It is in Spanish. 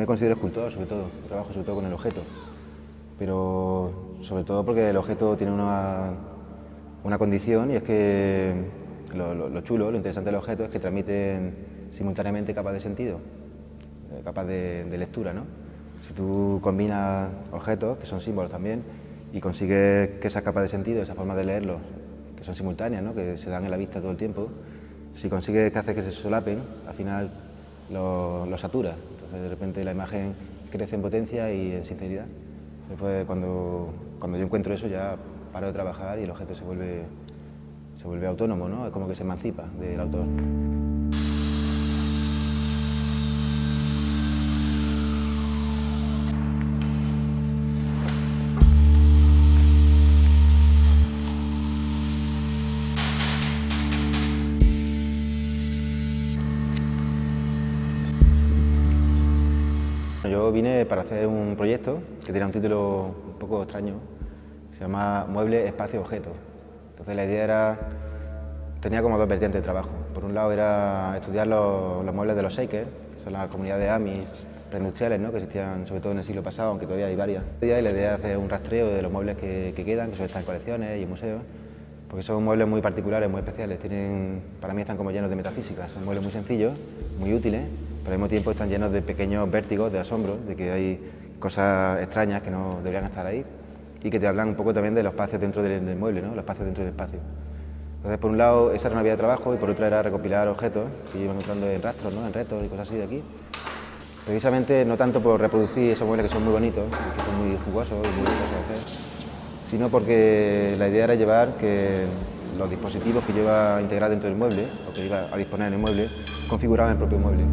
me considero escultor, sobre todo, trabajo sobre todo con el objeto, pero sobre todo porque el objeto tiene una, una condición y es que lo, chulo, lo interesante del objeto es que transmiten simultáneamente capas de sentido, eh, capas de, lectura. ¿no? Si tú combinas objetos, que son símbolos también, y consigues que esas capas de sentido, esa forma de leerlos, que son simultáneas, ¿no? que se dan en la vista todo el tiempo, si consigues que hace que se solapen, al final lo, lo satura. De repente la imagen crece en potencia y en sinceridad. Después cuando, cuando yo encuentro eso ya paro de trabajar y el objeto se vuelve, se vuelve autónomo, ¿no? es como que se emancipa del autor. Yo vine para hacer un proyecto que tiene un título un poco extraño, se llama Mueble, Espacio, Objeto. Entonces la idea era, tenía como dos vertientes de trabajo. Por un lado era estudiar los, muebles de los shakers, que son las comunidades AMIS preindustriales ¿no? que existían sobre todo en el siglo pasado, aunque todavía hay varias. Y la idea es hacer un rastreo de los muebles que, quedan, que son estas colecciones y museos, porque son muebles muy particulares, muy especiales. Tienen, para mí están como llenos de metafísica, son muebles muy sencillos, muy útiles, pero al mismo tiempo están llenos de pequeños vértigos, de asombro, de que hay cosas extrañas que no deberían estar ahí y que te hablan un poco también de los espacios dentro del, mueble, ¿no? los espacios dentro del espacio. Entonces, por un lado, esa era una vía de trabajo y por otro era recopilar objetos que iban encontrando en rastros, ¿no? en retos y cosas así de aquí. Precisamente no tanto por reproducir esos muebles que son muy bonitos, que son muy jugosos y muy bonitos de hacer, sino porque la idea era llevar que los dispositivos que iba a integrar dentro del mueble, o que iba a disponer en el mueble, configuraban el propio mueble.